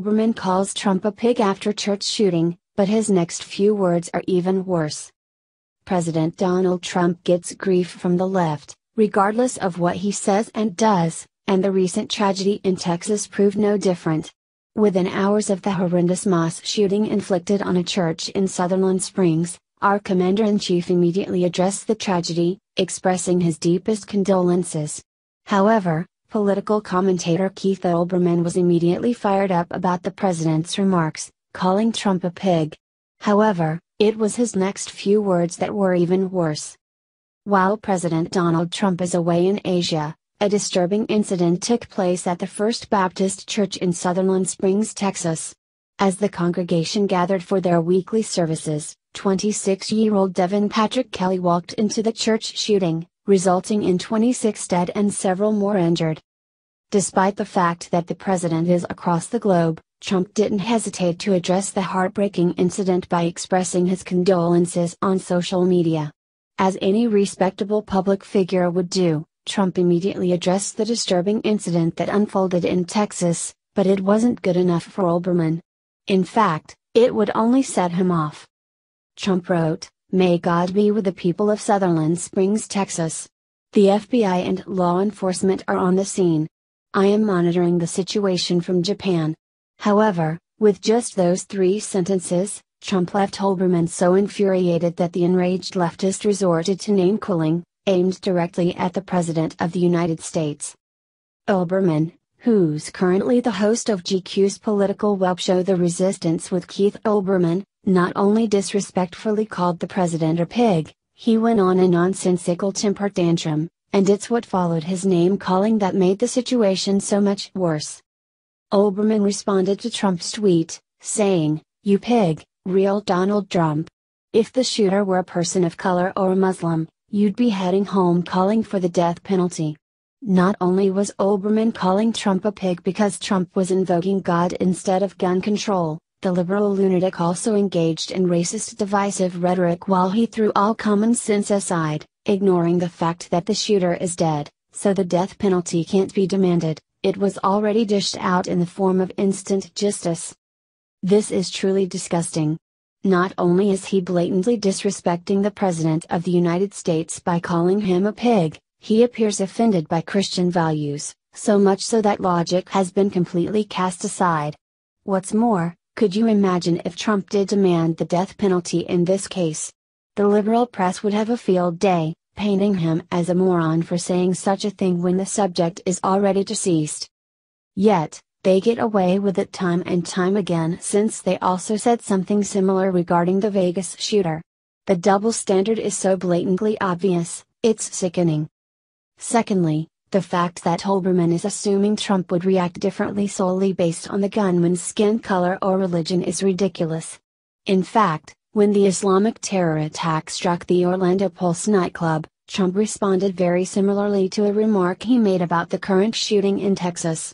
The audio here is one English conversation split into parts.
Olbermann calls Trump a pig after church shooting, but his next few words are even worse. President Donald Trump gets grief from the left, regardless of what he says and does, and the recent tragedy in Texas proved no different. Within hours of the horrendous mass shooting inflicted on a church in Sutherland Springs, our Commander in Chief immediately addressed the tragedy, expressing his deepest condolences. However, political commentator Keith Olbermann was immediately fired up about the president's remarks, calling Trump a pig. However, it was his next few words that were even worse. While President Donald Trump is away in Asia, a disturbing incident took place at the First Baptist Church in Sutherland Springs, Texas. As the congregation gathered for their weekly services, 26 year old Devin Patrick Kelley walked into the church shooting, resulting in 26 dead and several more injured. Despite the fact that the president is across the globe, Trump didn't hesitate to address the heartbreaking incident by expressing his condolences on social media. As any respectable public figure would do, Trump immediately addressed the disturbing incident that unfolded in Texas, but it wasn't good enough for Olbermann. In fact, it would only set him off. Trump wrote, May God be with the people of Sutherland Springs, Texas. The FBI and law enforcement are on the scene. I am monitoring the situation from Japan. However, with just those three sentences, Trump left Olbermann so infuriated that the enraged leftist resorted to name calling, aimed directly at the President of the United States. Olbermann, who's currently the host of GQ's political web show The Resistance with Keith Olbermann, not only disrespectfully called the president a pig, he went on a nonsensical temper tantrum, and it's what followed his name calling that made the situation so much worse. Olbermann responded to Trump's tweet, saying, You pig, real Donald Trump. If the shooter were a person of color or a Muslim, you'd be heading home calling for the death penalty. Not only was Olbermann calling Trump a pig because Trump was invoking God instead of gun control, the liberal lunatic also engaged in racist divisive rhetoric while he threw all common sense aside, ignoring the fact that the shooter is dead, so the death penalty can't be demanded, it was already dished out in the form of instant justice. This is truly disgusting. Not only is he blatantly disrespecting the President of the United States by calling him a pig, he appears offended by Christian values, so much so that logic has been completely cast aside. What's more, could you imagine if Trump did demand the death penalty in this case? The liberal press would have a field day, painting him as a moron for saying such a thing when the subject is already deceased. Yet, they get away with it time and time again since they also said something similar regarding the Vegas shooter. The double standard is so blatantly obvious, it's sickening. Secondly, the fact that Olbermann is assuming Trump would react differently solely based on the gunman's skin color or religion is ridiculous. In fact, when the Islamic terror attack struck the Orlando Pulse nightclub, Trump responded very similarly to a remark he made about the current shooting in Texas.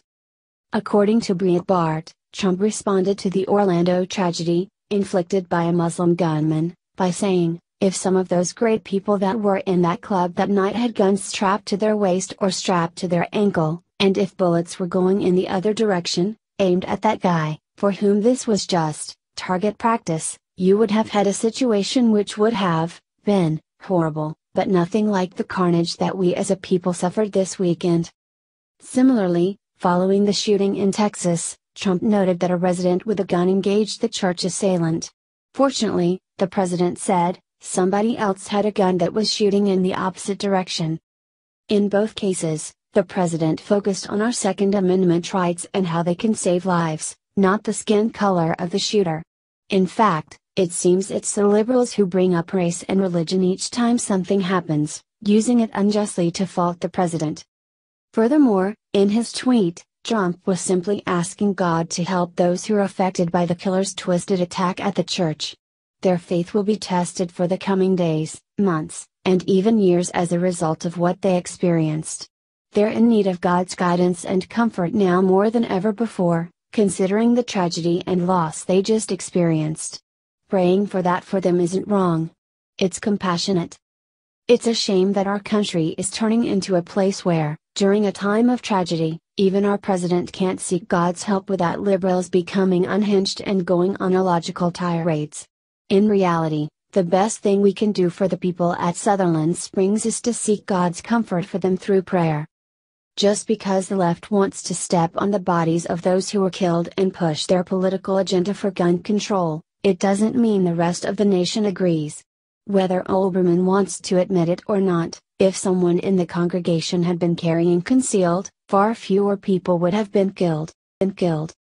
According to Breitbart, Trump responded to the Orlando tragedy, inflicted by a Muslim gunman, by saying, if some of those great people that were in that club that night had guns strapped to their waist or strapped to their ankle, and if bullets were going in the other direction, aimed at that guy, for whom this was just, target practice, you would have had a situation which would have, been, horrible, but nothing like the carnage that we as a people suffered this weekend. Similarly, Following the shooting in Texas, Trump noted that a resident with a gun engaged the church assailant. Fortunately, the president said, somebody else had a gun that was shooting in the opposite direction. In both cases, the president focused on our Second Amendment rights and how they can save lives, not the skin color of the shooter. In fact, it seems it's the liberals who bring up race and religion each time something happens, using it unjustly to fault the president. Furthermore, in his tweet, Trump was simply asking God to help those who are affected by the killer's twisted attack at the church. Their faith will be tested for the coming days, months, and even years as a result of what they experienced. They're in need of God's guidance and comfort now more than ever before, considering the tragedy and loss they just experienced. Praying for that for them isn't wrong. It's compassionate. It's a shame that our country is turning into a place where, during a time of tragedy, Even our president can't seek God's help without liberals becoming unhinged and going on illogical tirades. In reality, the best thing we can do for the people at Sutherland Springs is to seek God's comfort for them through prayer. Just because the left wants to step on the bodies of those who were killed and push their political agenda for gun control, it doesn't mean the rest of the nation agrees. Whether Olbermann wants to admit it or not, if someone in the congregation had been carrying concealed, far fewer people would have been killed, and killed.